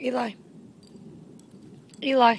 Eli. Eli.